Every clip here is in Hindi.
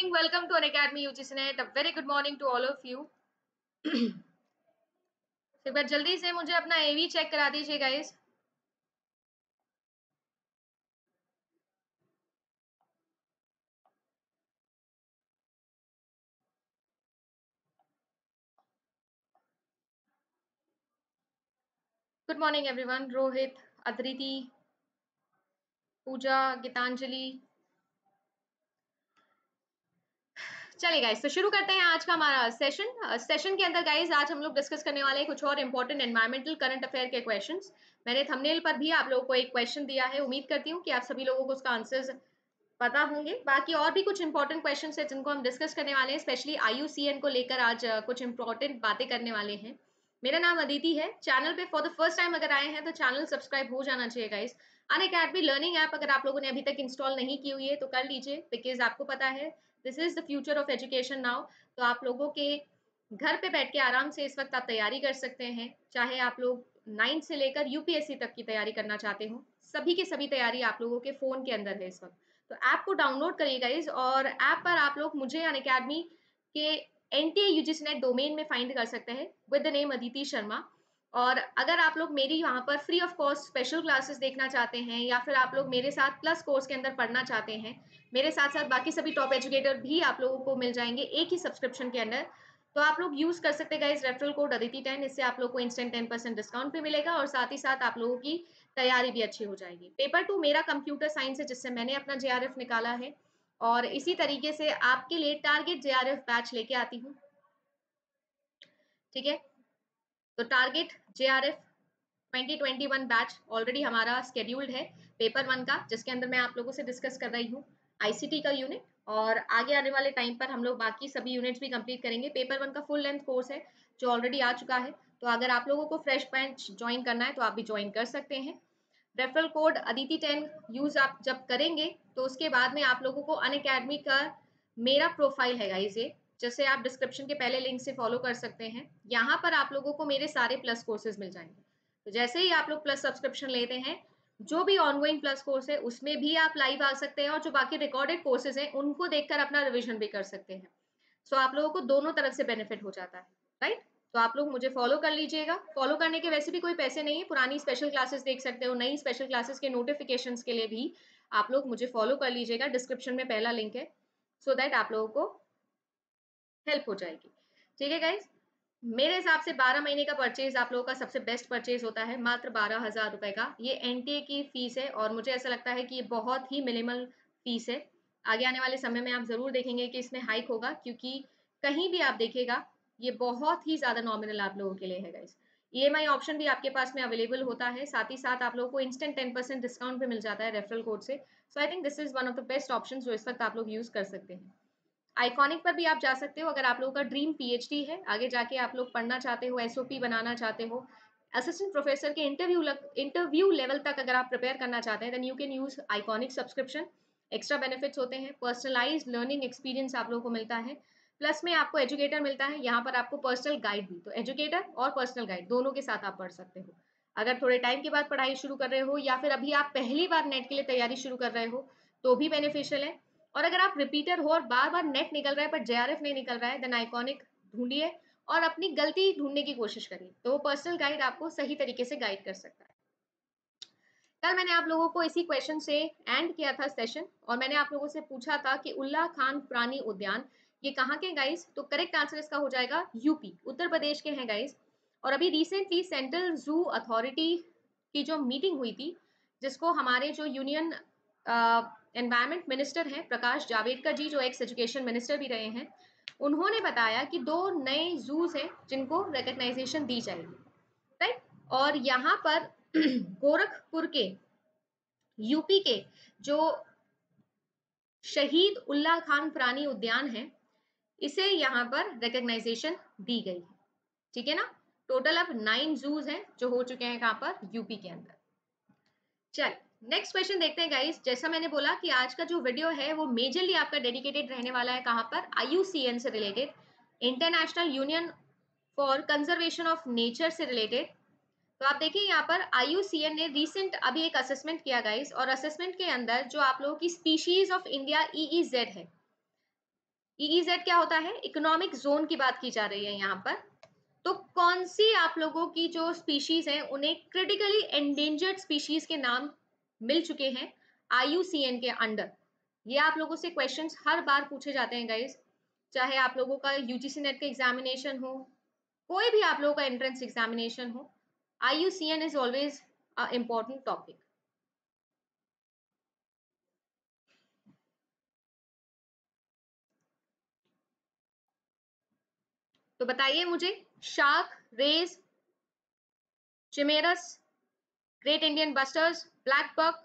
morning. Welcome to an Unacademy UGCNet. A very good morning to all of you. एक बार जल्दी से मुझे अपना एवी चेक करा दीजिए guys good morning everyone Rohit Adriti Pooja Geetanjali चलिए गाइस तो शुरू करते हैं आज का हमारा सेशन सेशन के अंदर गाइस आज हम लोग डिस्कस करने वाले हैं कुछ और इंपॉर्टेंट एनवायरमेंटल करंट अफेयर के क्वेश्चंस मैंने थंबनेल पर भी आप लोगों को एक क्वेश्चन दिया है, उम्मीद करती हूँ कि आप सभी लोगों को उसका आंसर्स पता होंगे. बाकी और भी कुछ इंपॉर्टेंट क्वेश्चन है जिनको हम डिस्कस करने वाले हैं स्पेशली IUCN को लेकर आज कुछ इंपॉर्टेंट बातें करने वाले हैं. मेरा नाम अदिति है. चैनल पे फॉर द फ़र्स्ट टाइम अगर आए हैं तो चैनल सब्सक्राइब हो जाना चाहिए गाइस अन अकेडमी लर्निंग ऐप अगर आप लोगों ने अभी तक इंस्टॉल नहीं की हुई है तो कर लीजिए बिकॉज़ आपको पता है this is the future of education now तो आप लोगों के घर पे बैठ के आराम से इस वक्त आप तैयारी कर सकते हैं। चाहे आप लोग नाइन्थ से लेकर यूपीएससी तक की तैयारी करना चाहते हो, सभी की सभी तैयारी आप लोगों के फ़ोन के अंदर है इस वक्त। तो ऐप को डाउनलोड करिएगा इस और ऐप पर आप लोग मुझे अन अकेडमी के एन टी डोमेन में फाइंड कर सकते हैं with the name Aditi Sharma और अगर आप लोग मेरी यहाँ पर free of cost special classes देखना चाहते हैं या फिर आप लोग मेरे साथ प्लस कोर्स के अंदर पढ़ना चाहते हैं, मेरे साथ साथ बाकी सभी टॉप एजुकेटर भी आप लोगों को मिल जाएँगे एक ही सब्सक्रिप्शन के अंदर। तो आप लोग यूज़ कर सकते हैं इस रेफरल कोड अदिति टेन इससे आप लोग को इंस्टेंट टेन परसेंट डिस्काउंट भी मिलेगा और साथ ही साथ आप लोगों की तैयारी भी अच्छी हो जाएगी। पेपर टू मेरा कंप्यूटर साइंस है जिससे मैंने अपना जे निकाला है और इसी तरीके से आपके लिए टारगेट जे बैच लेके आती हूँ। ठीक है? तो target J R F twenty twenty one batch already हमारा स्केड्यूल्ड है पेपर वन का, जिसके अंदर मैं आप लोगों से डिस्कस कर रही हूँ आईसीटी का यूनिट और आगे आने वाले टाइम पर हम लोग बाकी सभी यूनिट्स भी कंप्लीट करेंगे। पेपर वन का फुल लेंथ कोर्स है, जो ऑलरेडी आ चुका है। तो अगर आप लोगों को फ्रेश पैंच ज्वाइन करना है तो आप भी ज्वाइन कर सकते हैं। Referral code Aditi ten use आप जब करेंगे तो उसके बाद में आप लोगों को अन का मेरा प्रोफ़ाइल है गाइज़ ये। जैसे आप डिस्क्रिप्शन के पहले लिंक से फॉलो कर सकते हैं। यहाँ पर आप लोगों को मेरे सारे प्लस कोर्सेज मिल जाएँगे। तो जैसे ही आप लोग प्लस सब्सक्रिप्शन लेते हैं, जो भी ऑनगोइंग प्लस कोर्स है, उसमें भी आप लाइव आ सकते हैं और जो बाकी रिकॉर्डेड कोर्सेज हैं, उनको देखकर अपना रिविजन भी कर सकते हैं। सो आप लोगों को दोनों तरफ़ से बेनिफिट हो जाता है राइट तो आप लोग मुझे फॉलो कर लीजिएगा। फॉलो करने के वैसे भी कोई पैसे नहीं है, पुरानी स्पेशल क्लासेस देख सकते हो, नई स्पेशल क्लासेस के नोटिफिकेशन के लिए भी आप लोग मुझे फॉलो कर लीजिएगा। डिस्क्रिप्शन में पहला लिंक है। सो so दैट आप लोगों को हेल्प हो जाएगी। ठीक है गाइज़ मेरे हिसाब से 12 महीने का परचेज आप लोगों का सबसे बेस्ट परचेज होता है, मात्र बारह हज़ार रुपए का। ये एन की फ़ीस है और मुझे ऐसा लगता है कि ये बहुत ही मिनिमल फ़ीस है। आगे आने वाले समय में आप ज़रूर देखेंगे कि इसमें हाइक होगा, क्योंकि कहीं भी आप देखेगा ये बहुत ही ज़्यादा नॉमिनल आप लोगों के लिए है गाइज़ ई ऑप्शन भी आपके पास में अवेलेबल होता है, साथ ही साथ आप लोगों को इंस्टेंट टेन परसेंट डिस्काउंट भी मिल जाता है रेफरल कोड से। So I think this is one of the best option जो इस वक्त आप लोग यूज़ कर सकते हैं। आइकॉनिक पर भी आप जा सकते हो, अगर आप लोगों का ड्रीम पीएचडी है, आगे जाके आप लोग पढ़ना चाहते हो एसओपी बनाना चाहते हो असिस्टेंट प्रोफेसर के इंटरव्यू इंटरव्यू लेवल तक अगर आप प्रिपेयर करना चाहते हैं then you can use iconic subscription extra benefits होते हैं पर्सनलाइज लर्निंग एक्सपीरियंस आप लोगों को मिलता है प्लस में आपको एजुकेटर मिलता है, यहाँ पर आपको पर्सनल गाइड भी तो एजुकेटर और पर्सनल गाइड दोनों के साथ आप पढ़ सकते हो। अगर थोड़े टाइम के बाद पढ़ाई शुरू कर रहे हो, या फिर अभी आप पहली बार नेट के लिए तैयारी शुरू कर रहे हो तो भी बेनिफिशियल है। और अगर आप रिपीटर हो और बार बार नेट निकल रहा है, पर जेआरएफ नहीं निकल रहा है देन आइकॉनिक ढूंढिए और अपनी गलती ढूँढने की कोशिश करिए। तो वो पर्सनल गाइड आपको सही तरीके से गाइड कर सकता है। कल मैंने आप लोगों को इसी क्वेश्चन से एंड किया था सेशन और मैंने आप लोगों से पूछा था कि उल्ला खान प्राणी उद्यान, ये कहाँ के गाइस तो करेक्ट आंसर इसका हो जाएगा यूपी उत्तर प्रदेश के हैं गाइस और अभी रिसेंटली सेंट्रल जू अथॉरिटी की जो मीटिंग हुई थी, जिसको हमारे जो यूनियन एनवायरमेंट मिनिस्टर हैं, प्रकाश जावेडकर जी, जो एक्स एजुकेशन मिनिस्टर भी रहे हैं, उन्होंने बताया कि दो नए जूज हैं जिनको रिकग्नाइजेशन दी जाएगी राइट और यहाँ पर गोरखपुर के यूपी के जो शहीद उल्ला खान प्राणी उद्यान है, इसे यहाँ पर रिकग्नाइजेशन दी गई है, ठीक है ना? टोटल अब नाइन जूज हैं जो हो चुके हैं कहाँ पर यूपी के अंदर। चल नेक्स्ट क्वेश्चन देखते हैं गाइस जैसा मैंने बोला कि आज का जो वीडियो है, वो मेजरली आपका डेडिकेटेड रहने वाला है कहाँ पर? आई से related international union for conservation of nature से रिलेटेड तो आप देखिए यहाँ पर आई ने रिसेंट अभी एक असेसमेंट किया गाइस और असेसमेंट के अंदर जो आप लोगों की स्पीशीज ऑफ़ इंडिया ई है। ईईजेड e क्या होता है? इकोनॉमिक जोन की बात की जा रही है यहाँ पर। तो कौन सी आप लोगों की जो स्पीशीज है, उन्हें क्रिटिकली एंडेंजर्ड स्पीशीज के नाम मिल चुके हैं आईयूसीएन के अंडर ये आप लोगों से क्वेश्चंस हर बार पूछे जाते हैं गाइज़ चाहे आप लोगों का यूजीसी नेट का एग्जामिनेशन हो, कोई भी आप लोगों का एंट्रेंस एग्जामिनेशन हो IUCN is always a important topic तो बताइए मुझे, shark rays chimaeras great Indian bustards black buck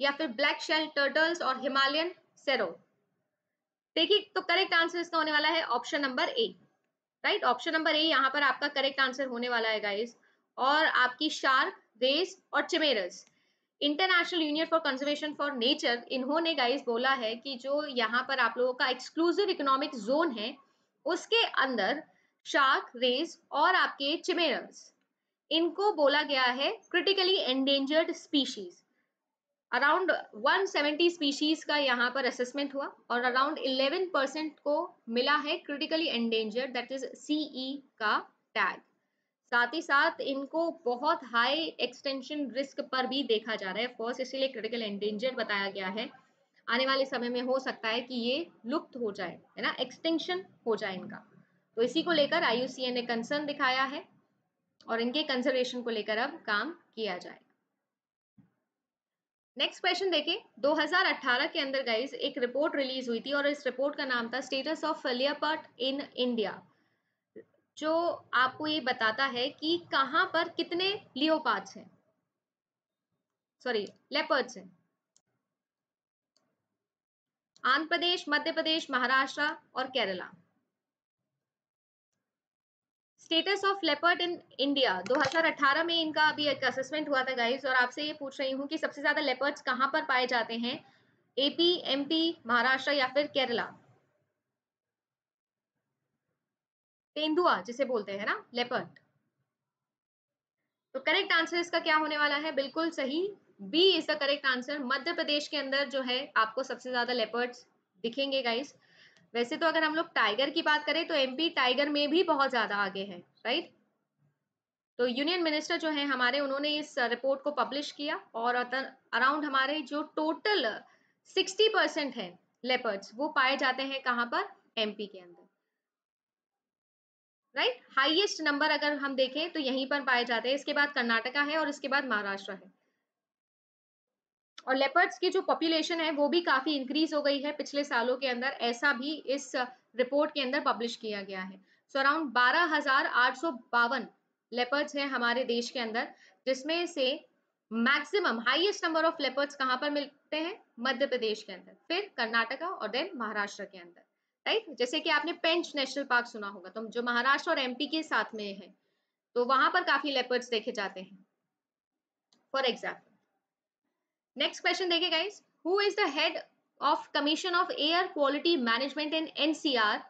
या फिर ब्लैक शेल टर्टल्स और हिमालयन सेरो देखिए तो करेक्ट आंसर इसका होने वाला है option number A right option number A यहाँ पर आपका करेक्ट आंसर होने वाला है गाइस और आपकी शार्क रेस और chimaeras international union for conservation for nature इन्होंने गाइस बोला है कि जो यहाँ पर आप लोगों का एक्सक्लूसिव इकोनॉमिक जोन है, उसके अंदर शार्क रेस और आपके चिमेरल्स इनको बोला गया है critically endangered species around 170 species का यहाँ पर असेसमेंट हुआ और अराउंड 11 परसेंट को मिला है critically endangered that is CE का टैग साथ ही साथ इनको बहुत हाई एक्सटेंशन रिस्क पर भी देखा जा रहा है. फ़र्स्ट इसीलिए क्रिटिकल एंडेंजर्ड बताया गया है। आने वाले समय में हो सकता है कि ये लुप्त हो जाए, है ना? एक्सटेंशन हो जाए इनका। तो इसी को लेकर आईयूसीएन ने कंसर्न दिखाया है। और इनके कंजर्वेशन को लेकर अब काम किया जाए नेक्स्ट क्वेश्चन देखें 2018 के अंदर गाइज़ एक रिपोर्ट रिलीज़ हुई थी और इस रिपोर्ट का नाम था status of leopard in India जो आपको ये बताता है कि कहाँ पर कितने लियोपार्ड्स हैं? सॉरी लेपर्ड्स हैं। आंध्र प्रदेश, मध्य प्रदेश, महाराष्ट्र और Kerala. Status of leopard in India 2018 में इनका अभी एक असेसमेंट हुआ था गाइस और आपसे ये पूछ रही हूँ कि सबसे ज़्यादा लेपर्ड्स कहाँ पर पाए जाते हैं? एपी एमपी महाराष्ट्र या फिर केरला तेंदुआ, जिसे बोलते हैं ना लेपर्ड तो करेक्ट आंसर इसका क्या होने वाला है? बिल्कुल सही। B is the correct answer Madhya Pradesh के अंदर जो है, आपको सबसे ज़्यादा लेपर्ड्स दिखेंगे गाइस वैसे तो अगर हम लोग टाइगर की बात करें तो एमपी टाइगर में भी बहुत ज़्यादा आगे है राइट तो यूनियन मिनिस्टर जो है हमारे, उन्होंने इस रिपोर्ट को पब्लिश किया और अराउंड हमारे जो टोटल 60 परसेंट है लेपर्ड्स वो पाए जाते हैं कहाँ पर? एमपी के अंदर। राइट हाईएस्ट नंबर अगर हम देखें तो यहीं पर पाए जाते हैं। इसके बाद कर्नाटका है और इसके बाद महाराष्ट्र है। और लेपर्ड्स की जो पॉपुलेशन है, वो भी काफ़ी इंक्रीज हो गई है पिछले सालों के अंदर, ऐसा भी इस रिपोर्ट के अंदर पब्लिश किया गया है। सो अराउंड बारह हज़ार आठ सौ बावन लेपर्ड्स हैं हमारे देश के अंदर, जिसमें से maximum highest number of leopards कहाँ पर मिलते हैं? मध्य प्रदेश के अंदर, फिर कर्नाटका और देन महाराष्ट्र के अंदर राइट जैसे कि आपने पेंच नेशनल पार्क सुना होगा तो जो महाराष्ट्र और एमपी के साथ में है तो वहाँ पर काफ़ी लेपर्ड्स देखे जाते हैं। फॉर एग्ज़ाम्पल नेक्स्ट क्वेश्चन देखिए guys who is the head of commission of air quality management in NCR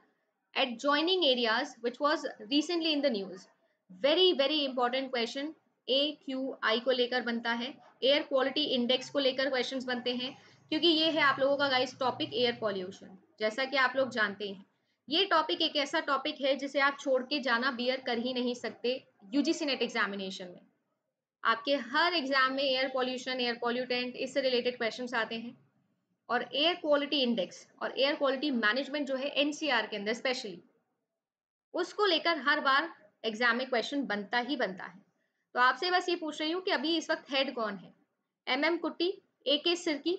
at joining areas which was recently in the news very very important question A Q I को लेकर बनता है. एयर क्वालिटी इंडेक्स को लेकर क्वेश्चंस बनते हैं, क्योंकि ये है आप लोगों का गाइस टॉपिक एयर पॉल्यूशन जैसा कि आप लोग जानते हैं। ये टॉपिक एक ऐसा टॉपिक है जिसे आप छोड़ के जाना बियर कर ही नहीं सकते यूजीसी नेट एग्जामिनेशन में। आपके हर एग्ज़ाम में एयर पॉल्यूशन एयर पॉल्यूटेंट इससे रिलेटेड क्वेश्चन आते हैं। और एयर क्वालिटी इंडेक्स और एयर क्वालिटी मैनेजमेंट जो है एनसीआर के अंदर स्पेशली उसको लेकर हर बार एग्ज़ाम में क्वेश्चन बनता ही बनता है। तो आपसे बस ये पूछ रही हूँ कि अभी इस वक्त हेड कौन है? एम एम कुट्टी ए के सिरकी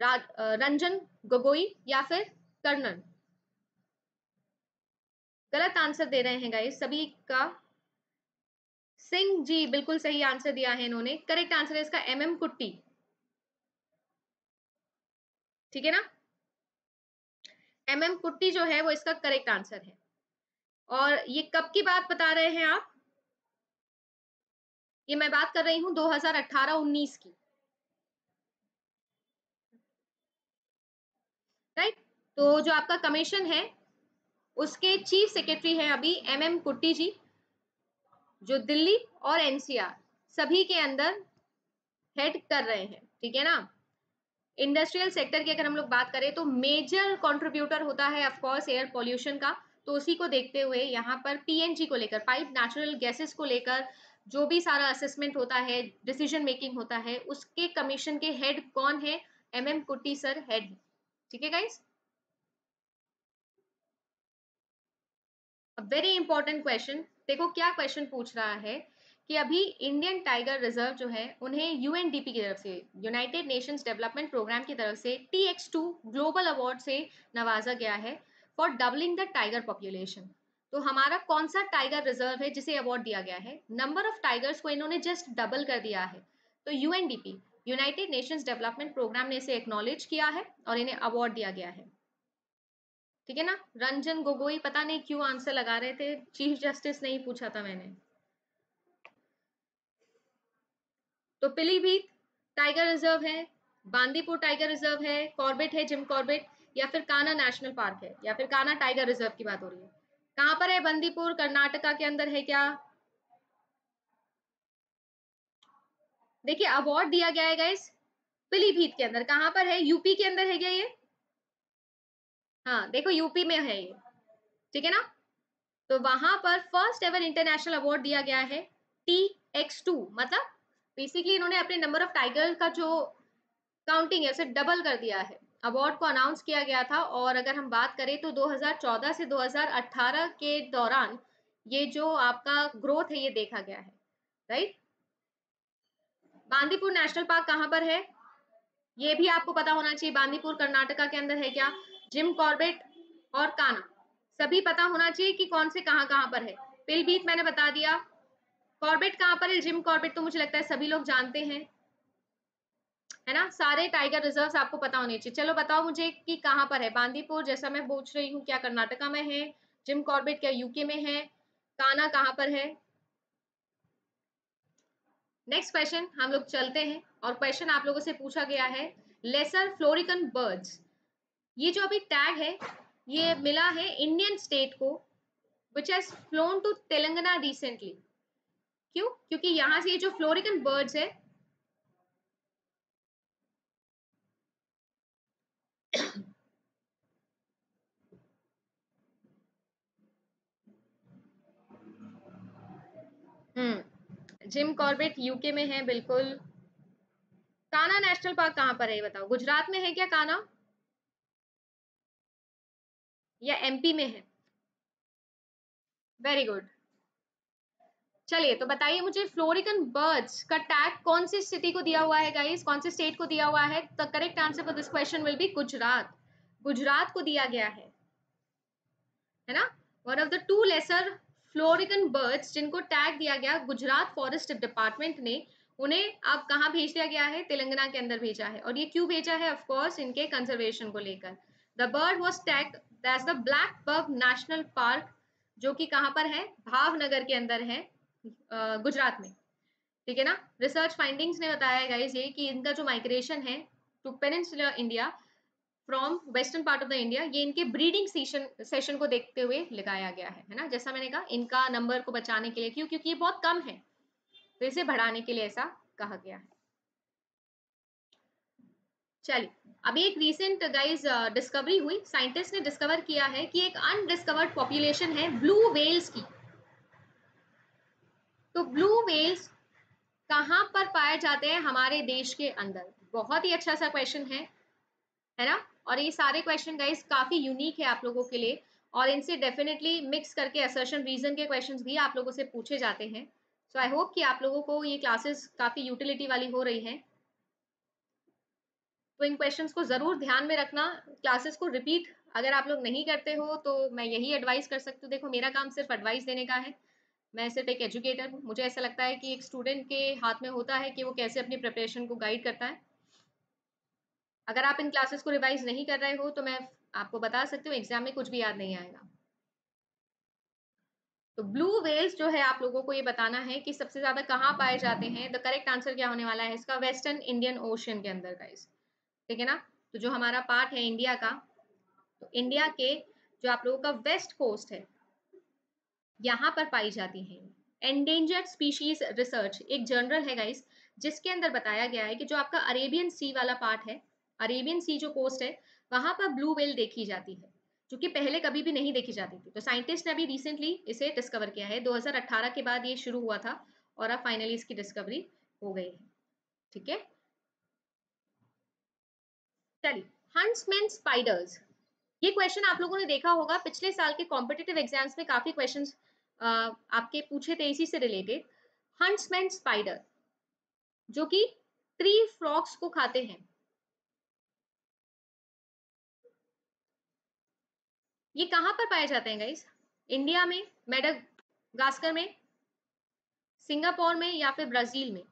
रंजन गोगोई या फिर कर्नन गलत आंसर दे रहे हैं गाइस सभी का सिंह जी, बिल्कुल सही आंसर दिया है इन्होंने। करेक्ट आंसर है इसका एम एम कुट्टी ठीक है ना? एम एम कुट्टी जो है, वो इसका करेक्ट आंसर है। और ये कब की बात बता रहे हैं आप? ये मैं बात कर रही हूँ 2018-19 की। राइट तो जो आपका कमीशन है, उसके चीफ सेक्रेटरी हैं अभी एम एम कुट्टी जी। जो दिल्ली और एनसीआर सभी के अंदर हेड कर रहे हैं, ठीक है ना? इंडस्ट्रियल सेक्टर की अगर हम लोग बात करें तो मेजर कंट्रीब्यूटर होता है ऑफकोर्स एयर पॉल्यूशन का। तो उसी को देखते हुए यहाँ पर पीएनजी को लेकर पाइप नेचुरल गैसेस को लेकर जो भी सारा असेसमेंट होता है डिसीज़न मेकिंग होता है, उसके कमीशन के हेड कौन है? M M Kutty sir head ठीक है गाइस वेरी इंपॉर्टेंट क्वेश्चन देखो, क्या क्वेश्चन पूछ रहा है कि अभी इंडियन टाइगर रिज़र्व जो है, उन्हें यूएनडीपी की तरफ़ से यूनाइटेड नेशंस डेवलपमेंट प्रोग्राम की तरफ़ से T X two global award से नवाजा गया है for doubling the tiger population तो हमारा कौन सा टाइगर रिज़र्व है जिसे अवार्ड दिया गया है? नंबर ऑफ़ टाइगर्स को इन्होंने जस्ट डबल कर दिया है। तो UNDP United Nations development programme ने इसे एक्नॉलेज किया है और इन्हें अवार्ड दिया गया है। ठीक है ना? रंजन गोगोई पता नहीं क्यों आंसर लगा रहे थे। चीफ जस्टिस नहीं पूछा था मैंने। तो पीलीभीत टाइगर रिज़र्व है, बांदीपुर टाइगर रिज़र्व है कॉर्बेट है जिम कॉर्बेट या फिर काना नेशनल पार्क है, या फिर काना टाइगर रिज़र्व की बात हो रही है। कहाँ पर है बंदीपुर? कर्नाटका के अंदर है क्या? देखिए अवार्ड दिया गया है गाइस पीलीभीत के अंदर। कहाँ पर है? यूपी के अंदर है क्या ये? हाँ देखो यूपी में है ये, ठीक है ना? तो वहाँ पर फ़र्स्ट एवर इंटरनेशनल अवार्ड दिया गया है टी एक्स टू मतलब बेसिकली इन्होंने अपने नंबर ऑफ़ टाइगर का जो काउंटिंग है, उसे डबल कर दिया है। अवार्ड को अनाउंस किया गया था और अगर हम बात करें तो 2014 से 2018 के दौरान ये जो आपका ग्रोथ है, ये देखा गया है राइट बांदीपुर नेशनल पार्क कहाँ पर है? ये भी आपको पता होना चाहिए, बांदीपुर कर्नाटका के अंदर है क्या? जिम कॉर्बेट और काना। सभी पता होना चाहिए कि कौन से कहाँ कहाँ पर है। पिलभीत मैंने बता दिया। कॉर्बेट कहाँ पर है? जिम कॉर्बेट तो मुझे लगता है सभी लोग जानते हैं। है ना? सारे टाइगर रिज़र्व आपको पता होने चाहिए। चलो बताओ मुझे कि कहाँ पर है? बांदीपुर, जैसा मैं पूछ रही हूँ, क्या कर्नाटका में है? जिम कॉर्बेट क्या यूके में है? काना कहाँ पर है? नेक्स्ट क्वेश्चन हम लोग चलते हैं। और क्वेश्चन आप लोगों से पूछा गया है। लेसर फ्लोरिकन बर्ड्स ये जो अभी टैग है, ये मिला है इंडियन स्टेट को which has flown to Telangana recently क्यों? क्योंकि यहाँ से ये जो फ्लोरिकन बर्ड्स है हम्म जिम कॉर्बेट यूके में है, बिल्कुल। काना नेशनल पार्क कहाँ पर है बताओ? गुजरात में है क्या काना या एमपी में है। वेरी गुड चलिए तो बताइए मुझे फ्लोरिकन बर्ड्स का टैग कौन सी सिटी को दिया हुआ है गाइस कौन सी स्टेट को दिया हुआ है? The correct answer for this question will be Gujarat Gujarat को दिया गया है। है ना? One of the two lesser florican birds जिनको टैग दिया गया गुजरात फॉरेस्ट डिपार्टमेंट ने, उन्हें अब कहाँ भेज दिया गया है? तेलंगाना के अंदर भेजा है। और ये क्यों भेजा है? ऑफकोर्स इनके कंजर्वेशन को लेकर। The bird was tag that's the black buck national park जो कि कहाँ पर है? भावनगर के अंदर है गुजरात में। ठीक है ना? रिसर्च फाइंडिंग्स ने बताया है ये कि इनका जो माइग्रेशन है to peninsular India from western part of the India ये इनके ब्रीडिंग सेशन सेशन को देखते हुए लगाया गया है है ना? जैसा मैंने कहा, इनका नंबर को बचाने के लिए, क्यों? क्योंकि ये बहुत कम है। तो इसे बढ़ाने के लिए ऐसा कहा गया है। चलिए अभी एक रिसेंट गाइज़ डिस्कवरी हुई। साइंटिस्ट ने डिस्कवर किया है कि एक अनडिस्कवर्ड पॉपुलेशन है ब्लू वेल्स की। तो ब्लू वेल्स कहाँ पर पाए जाते हैं हमारे देश के अंदर? बहुत ही अच्छा सा क्वेश्चन है है ना? और ये सारे क्वेश्चन गाइज़ काफ़ी यूनिक है आप लोगों के लिए और इनसे डेफिनेटली मिक्स करके असर्शन रीजन के क्वेश्चन भी आप लोगों से पूछे जाते हैं। सो आई होप कि आप लोगों को ये क्लासेस काफ़ी यूटिलिटी वाली हो रही हैं। तो इन क्वेश्चंस को ज़रूर ध्यान में रखना। क्लासेस को रिपीट अगर आप लोग नहीं करते हो तो मैं यही एडवाइस कर सकती हूँ। देखो, मेरा काम सिर्फ़ एडवाइस देने का है। मैं सिर्फ़ एक एजुकेटर हूँ। मुझे ऐसा लगता है कि एक स्टूडेंट के हाथ में होता है कि वो कैसे अपनी प्रिपरेशन को गाइड करता है। अगर आप इन क्लासेस को रिवाइज नहीं कर रहे हो तो मैं आपको बता सकती हूँ एग्ज़ाम में कुछ भी याद नहीं आएगा। तो ब्लू वेल्स जो है, आप लोगों को ये बताना है कि सबसे ज़्यादा कहाँ पाए जाते हैं? द करेक्ट आंसर क्या होने वाला है इसका? वेस्टर्न इंडियन ओशन के अंदर का इस ठीक है ना? तो जो हमारा पार्ट है इंडिया का तो इंडिया के जो आप लोगों का वेस्ट कोस्ट है, यहाँ पर पाई जाती हैं। एंडेंजर्ड स्पीशीज रिसर्च एक जर्नल है गाइस जिसके अंदर बताया गया है कि जो आपका अरेबियन सी वाला पार्ट है अरेबियन सी जो कोस्ट है, वहाँ पर ब्लू वेल देखी जाती है, जो कि पहले कभी भी नहीं देखी जाती थी। तो साइंटिस्ट ने अभी रिसेंटली इसे डिस्कवर किया है। 2018 के बाद ये शुरू हुआ था और अब फाइनली इसकी डिस्कवरी हो गई है। ठीक है? चलिए हंट्समैन स्पाइडर्स ये क्वेश्चन आप लोगों ने देखा होगा, पिछले साल के कॉम्पिटेटिव एग्ज़ाम्स में काफ़ी क्वेश्चन आपके पूछे थे इसी से रिलेटेड हंट्समैन स्पाइडर जो कि ट्री फ्रॉक्स को खाते हैं। ये कहाँ पर पाए जाते हैं गाइस इंडिया में मेडागास्कर में सिंगापुर में या फिर ब्राज़ील में?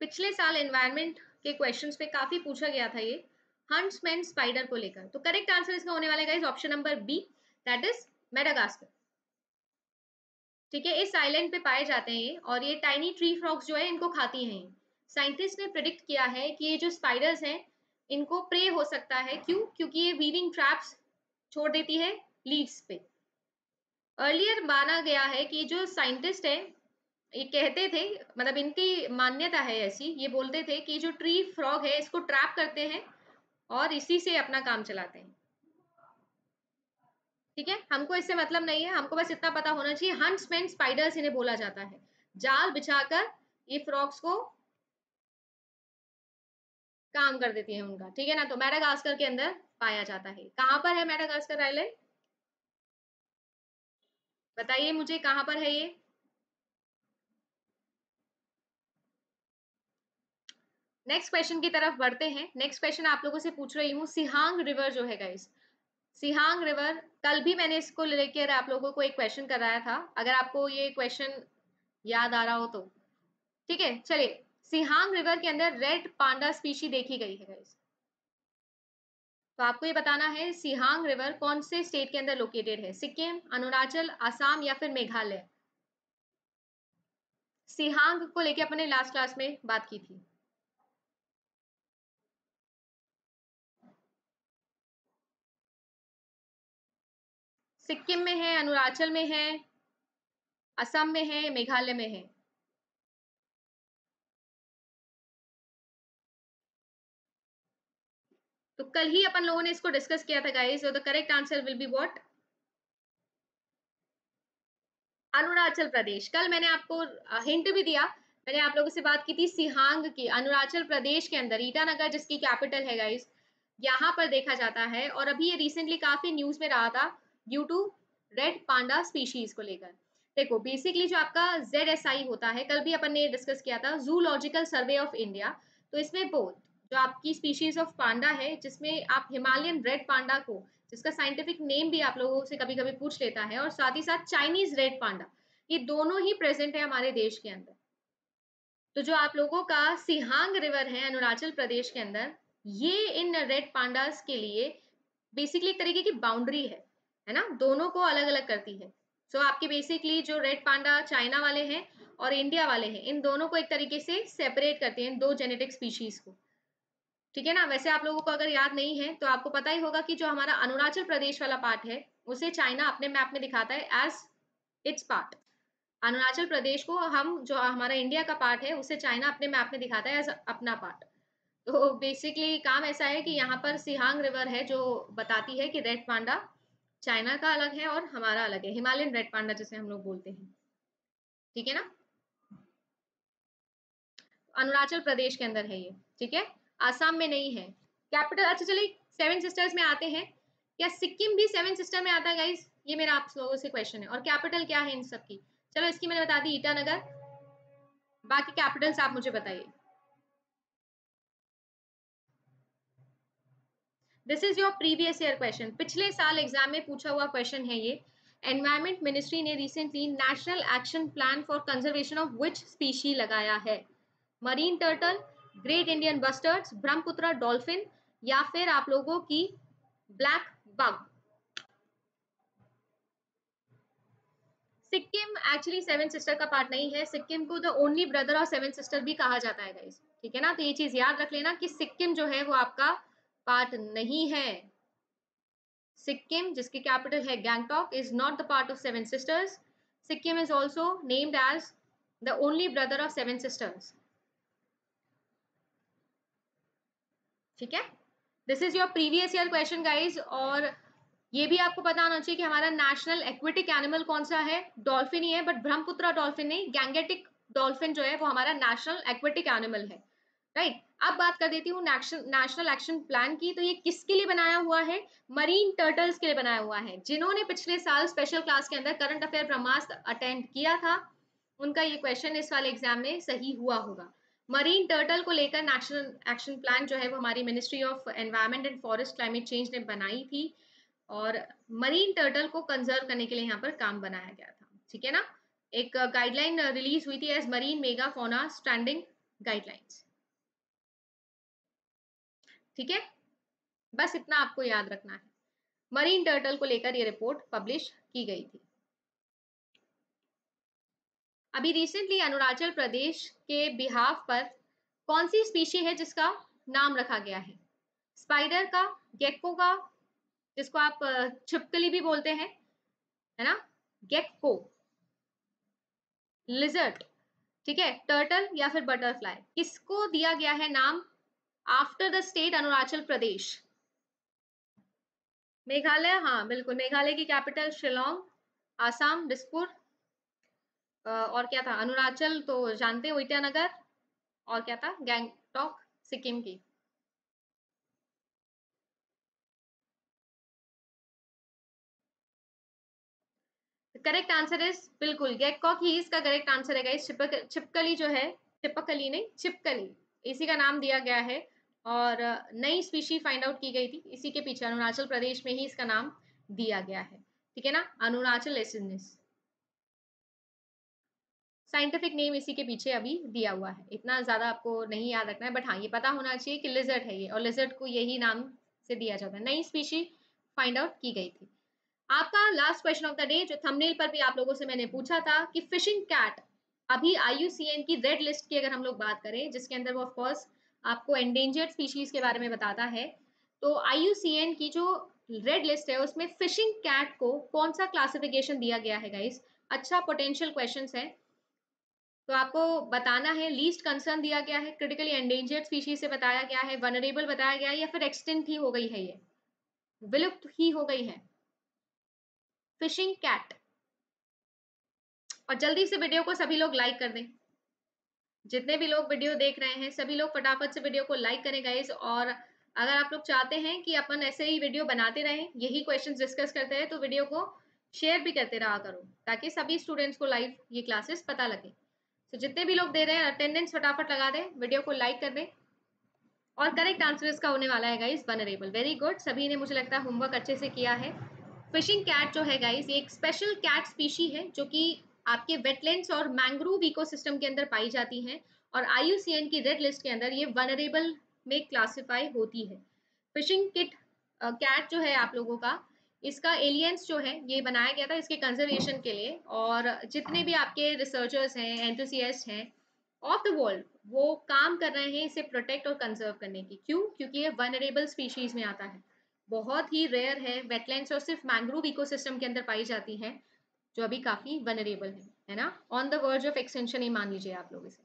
पिछले साल एनवायरमेंट के क्वेश्चंस पे काफ़ी पूछा गया था ये हंट्समैन स्पाइडर को लेकर। तो करेक्ट आंसर इसका होने वाला है option number B that is Madagascar ठीक है, इस आइलैंड पे पाए जाते हैं और ये टाइनी ट्री फ्रॉक्स जो है, इनको खाती हैं साइंटिस्ट ने प्रिडिक्ट किया है कि ये जो स्पाइडर्स हैं, इनको प्रे हो सकता है। क्यों? क्योंकि ये वीविंग ट्रैप्स छोड़ देती है लीव्स पे। अर्लियर माना गया है कि जो साइंटिस्ट है ये कहते थे मतलब इनकी मान्यता है ऐसी, ये बोलते थे कि जो ट्री फ्रॉग है, इसको ट्रैप करते हैं और इसी से अपना काम चलाते हैं। ठीक है? हमको इससे मतलब नहीं है, हमको बस इतना पता होना चाहिए हंट्समैन स्पाइडर्स इन्हें बोला जाता है। जाल बिछाकर ये फ्रॉक्स को काम कर देती है उनका, ठीक है ना? तो मेडागास्कर के अंदर पाया जाता है। कहाँ पर है मेडागास्कर आइलैंड बताइए मुझे, कहाँ पर है ये? नेक्स्ट क्वेश्चन की तरफ़ बढ़ते हैं। नेक्स्ट क्वेश्चन आप लोगों से पूछ रही हूँ, सिहांग रिवर जो है गाइस सिहांग रिवर कल भी मैंने इसको लेकर आप लोगों को एक क्वेश्चन कराया था। अगर आपको ये क्वेश्चन याद आ रहा हो तो। ठीक है, चलिए, सिहांग रिवर के अंदर रेड पांडा स्पीशी देखी गई है गाइस तो आपको ये बताना है, सिहांग रिवर कौन से स्टेट के अंदर लोकेटेड है? सिक्किम, अरुणाचल, आसाम या फिर मेघालय? सिहांग को लेके अपने लास्ट क्लास में बात की थी। सिक्किम में है, अरुणाचल में है, असम में है, मेघालय में है। तो कल ही अपन लोगों ने इसको डिस्कस किया था guys the correct answer will be what Arunachal Pradesh. कल मैंने आपको हिंट भी दिया, मैंने आप लोगों से बात की थी सिहांग की, अरुणाचल प्रदेश के अंदर, ईटानगर जिसकी कैपिटल है गाइस यहाँ पर देखा जाता है, और अभी ये रिसेंटली काफ़ी न्यूज़ में रहा था due to red panda species को लेकर। देखो बेसिकली जो आपका जेड एस आई होता है, कल भी अपन ने डिस्कस किया था जूलॉजिकल सर्वे ऑफ़ इंडिया तो इसमें बोथ जो आपकी स्पीशीज ऑफ़ पांडा है, जिसमें आप हिमालयन रेड पांडा को, जिसका साइंटिफिक नेम भी आप लोगों से कभी कभी पूछ लेता है, और साथ ही साथ चाइनीज़ रेड पांडा ये दोनों ही प्रेजेंट है हमारे देश के अंदर। तो जो आप लोगों का सिहांग रिवर है, अरुणाचल प्रदेश के अंदर, ये इन रेड पांडास के लिए बेसिकली एक तरीके की बाउंड्री है। है ना? दोनों को अलग अलग करती है। सो so, आपकी बेसिकली जो रेड पांडा चाइना वाले हैं और इंडिया वाले हैं इन दोनों को एक तरीके से सेपरेट करते हैं दो जेनेटिक स्पीशीज को। ठीक है ना? वैसे आप लोगों को अगर याद नहीं है तो आपको पता ही होगा कि जो हमारा अरुणाचल प्रदेश वाला पार्ट है उसे चाइना अपने मैप में दिखाता है as it's part Arunachal Pradesh को हम जो हमारा इंडिया का पार्ट है उसे चाइना अपने मैप में दिखाता है एज अपना पार्ट तो बेसिकली काम ऐसा है कि यहाँ पर सिहांग रिवर है जो बताती है कि रेड पांडा चाइना का अलग है और हमारा अलग है। हिमालयन रेड पांडा जिसे हम लोग बोलते हैं। ठीक है ना? अरुणाचल प्रदेश के अंदर है ये। ठीक है? आसाम में नहीं है। कैपिटल अच्छा चलिए सेवन सिस्टर्स में आते हैं। क्या सिक्किम भी सेवन सिस्टर में आता है गाइज़ ये मेरा आप लोगों से क्वेश्चन है। और कैपिटल क्या है इन सब की? चलो, इसकी मैंने बता दी, ईटानगर। बाकी कैपिटल्स आप मुझे बताइए। This is your previous year question पिछले साल एग्ज़ाम में पूछा हुआ क्वेश्चन है ये। एनवायरमेंट मिनिस्ट्री ने recently national action plan for conservation of which species लगाया है? Marine turtle great Indian bustards Brahmaputra dolphin या फिर आप लोगों की black buck Sikkim actually seven sister का पार्ट नहीं है। सिक्किम को द ओनली ब्रदर और सेवन सिस्टर भी कहा जाता है ठीक है ना? तो ये चीज़ याद रख लेना कि सिक्किम जो है वो आपका पार्ट नहीं है। सिक्किम, जिसकी कैपिटल है Gangtok is not the part of seven sisters Sikkim is also named as the only brother of seven sisters ठीक है? This is your previous year question guys और ये भी आपको पता होना चाहिए कि हमारा नेशनल एक्विटिक एनिमल कौन सा है? डॉल्फिन ही है बट ब्रह्मपुत्र डॉल्फिन नहीं गैंगेटिक डॉल्फिन जो है, वो हमारा नेशनल एक्विटिक एनिमल है। राइट? अब बात कर देती हूँ नेशनल एक्शन प्लान की। तो ये किसके लिए बनाया हुआ है? मरीन टर्टल्स के लिए बनाया हुआ है, जिन्होंने पिछले साल स्पेशल क्लास के अंदर करंट अफेयर ब्रह्मास्त्र अटेंड किया था। उनका ये क्वेश्चन इस वाले एग्ज़ाम में सही हुआ होगा। मरीन टर्टल को लेकर नेशनल एक्शन प्लान जो है वो हमारी ministry of environment and forest climate change ने बनाई थी और मरीन टर्टल को कंजर्व करने के लिए यहाँ पर काम बनाया गया था। ठीक है ना? एक गाइडलाइन रिलीज़ हुई थी as marine megafauna stranding guidelines ठीक है? बस इतना आपको याद रखना है। मरीन टर्टल को लेकर ये रिपोर्ट पब्लिश की गई थी। अभी रिसेंटली अरुणाचल प्रदेश के बिहाफ पर कौन सी स्पीशी है जिसका नाम रखा गया है? स्पाइडर का गेक्को का, जिसको आप छिपकली भी बोलते हैं, है ना? गेक्को लिजर्ट ठीक है? टर्टल या फिर बटरफ्लाई किसको दिया गया है नाम? After the state Arunachal Pradesh Meghalaya हाँ बिल्कुल। मेघालय की कैपिटल शिलोंग आसाम दिसपुर और क्या था? अरुणाचल तो जानते हो ईटानगर और क्या था? गैंगटॉक सिक्किम की। करेक्ट आंसर इज़ बिल्कुल। गेकॉक ही इसका करेक्ट आंसर है छिपकली जो है छिपकली नहीं छिपकली इसी का नाम दिया गया है। और नई स्पीशी फाइंड आउट की गई थी। इसी के पीछे अरुणाचल प्रदेश में ही इसका नाम दिया गया है। ठीक है ना? अरुणाचल एसिनिस साइंटिफिक नेम इसी के पीछे अभी दिया हुआ है। इतना ज़्यादा आपको नहीं याद रखना है बट हाँ ये पता होना चाहिए कि लिजर्ट है ये, और लिजर्ट को यही नाम से दिया जाता है। नई स्पीशी फाइंड आउट की गई थी। आपका last question of the day जो थंबनेल पर भी आप लोगों से मैंने पूछा था कि फिशिंग कैट अभी आई की रेड लिस्ट की अगर हम लोग बात करें, जिसके अंदर वो ऑफकोर्स आपको एंडेंजर्ड स्पीशीज के बारे में बताता है। तो आई की जो रेड लिस्ट है, उसमें फिशिंग कैट को कौन सा क्लासिफिकेशन दिया गया है गाइस अच्छा पोटेंशियल क्वेश्चन है। तो आपको बताना है लीस्ट कंसर्न दिया गया है क्रिटिकली एंडेंजर्ड स्पीशीज से बताया गया है वनरेबल बताया गया है, या फिर एक्सटेंट ही हो गई है ये? विलुप्त ही हो गई है। फिशिंग कैट और जल्दी से वीडियो को सभी लोग लाइक कर दें। जितने भी लोग वीडियो देख रहे हैं, सभी लोग फटाफट से वीडियो को लाइक करें गाइज़ और अगर आप लोग चाहते हैं कि अपन ऐसे ही वीडियो बनाते रहें, यही क्वेश्चन डिस्कस करते हैं तो वीडियो को शेयर भी करते रहा करो, ताकि सभी स्टूडेंट्स को लाइव ये क्लासेस पता लगे। तो जितने भी लोग दे रहे हैं अटेंडेंस फटाफट लगा दें वीडियो को लाइक कर दें। और करेक्ट आंसर इसका होने वाला है गाइस वनरेबल वेरी गुड सभी ने मुझे लगता है होमवर्क अच्छे से किया है। फिशिंग कैट जो है गाइस ये एक स्पेशल कैट स्पीशी है, जो कि आपके वेटलैंड्स और मैंग्रोव इकोसिस्टम के अंदर पाई जाती हैं और आईयूसीएन की रेड लिस्ट के अंदर ये वनरेबल में क्लासिफाई होती है। फिशिंग किट कैट जो है आप लोगों का, इसका एलियंस जो है, ये बनाया गया था इसके कंजर्वेशन के लिए और जितने भी आपके रिसर्चर्स हैं एंथुसियस्ट हैं ऑफ़ द वर्ल्ड वो काम कर रहे हैं इसे प्रोटेक्ट और कंजर्व करने की। क्यों? क्योंकि ये वनरेबल स्पीशीज में आता है। बहुत ही रेयर है वेटलैंड्स और सिर्फ़ मैंग्रोव इकोसिस्टम के अंदर पाई जाती हैं। जो अभी काफ़ी वनरेबल है है ना? On the verge of extinction ही मान लीजिए आप लोग इसे।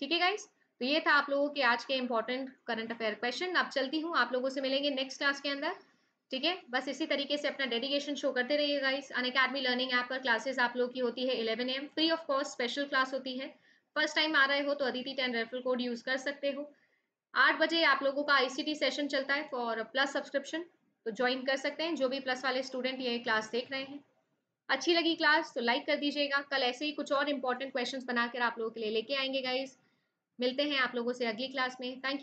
ठीक है गाइस तो ये था आप लोगों के आज के इंपॉर्टेंट करंट अफेयर क्वेश्चन अब चलती हूँ, आप लोगों से मिलेंगे नेक्स्ट क्लास के अंदर। ठीक है? बस इसी तरीके से अपना डेडिकेशन शो करते रहिए गाइस अन अकेडमी लर्निंग ऐप पर क्लासेस आप लोग की होती है eleven AM free of cost special class होती है। फ़र्स्ट टाइम आ रहे हो तो Aditi ten referral code use कर सकते हो। आठ बजे आप लोगों का आईसीटी सेशन चलता है फॉर प्लस सब्सक्रिप्शन तो ज्वाइन कर सकते हैं। जो भी प्लस वाले स्टूडेंट ये क्लास देख रहे हैं। अच्छी लगी क्लास तो लाइक कर दीजिएगा। कल ऐसे ही कुछ और इंपॉर्टेंट क्वेश्चंस बनाकर आप लोगों के लिए लेके आएँगे गाइज़ मिलते हैं आप लोगों से अगली क्लास में। थैंक